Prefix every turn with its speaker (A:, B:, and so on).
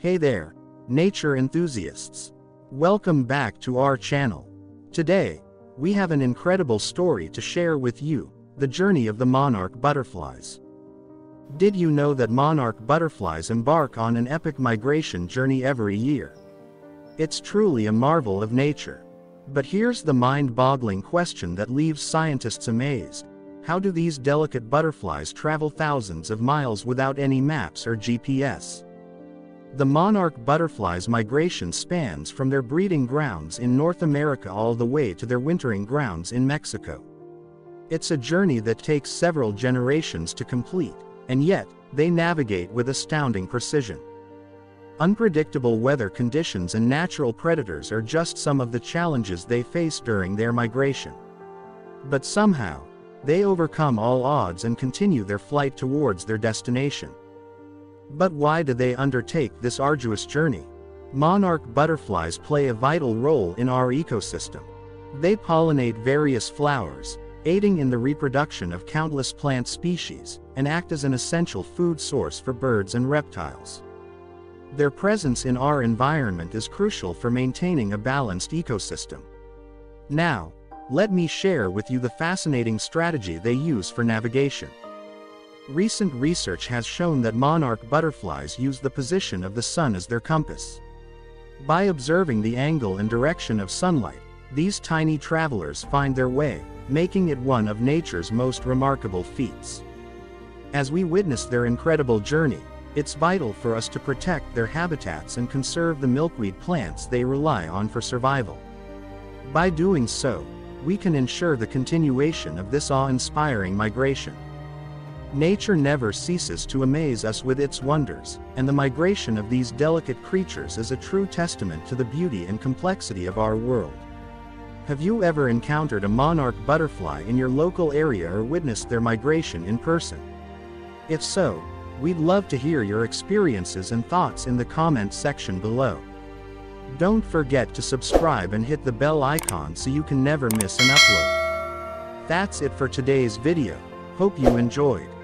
A: Hey there, nature enthusiasts. Welcome back to our channel. Today, we have an incredible story to share with you, the journey of the monarch butterflies. Did you know that monarch butterflies embark on an epic migration journey every year? It's truly a marvel of nature. But here's the mind-boggling question that leaves scientists amazed. How do these delicate butterflies travel thousands of miles without any maps or GPS? The monarch butterfly's migration spans from their breeding grounds in North America all the way to their wintering grounds in Mexico. It's a journey that takes several generations to complete, and yet, they navigate with astounding precision. Unpredictable weather conditions and natural predators are just some of the challenges they face during their migration. But somehow, they overcome all odds and continue their flight towards their destination. But why do they undertake this arduous journey? Monarch butterflies play a vital role in our ecosystem. They pollinate various flowers, aiding in the reproduction of countless plant species, and act as an essential food source for birds and reptiles. Their presence in our environment is crucial for maintaining a balanced ecosystem. Now, let me share with you the fascinating strategy they use for navigation. Recent research has shown that monarch butterflies use the position of the sun as their compass. By observing the angle and direction of sunlight, these tiny travelers find their way, making it one of nature's most remarkable feats. As we witness their incredible journey, it's vital for us to protect their habitats and conserve the milkweed plants they rely on for survival. By doing so, we can ensure the continuation of this awe-inspiring migration. Nature never ceases to amaze us with its wonders, and the migration of these delicate creatures is a true testament to the beauty and complexity of our world. Have you ever encountered a monarch butterfly in your local area or witnessed their migration in person? If so, we'd love to hear your experiences and thoughts in the comments section below. Don't forget to subscribe and hit the bell icon so you can never miss an upload. That's it for today's video, hope you enjoyed.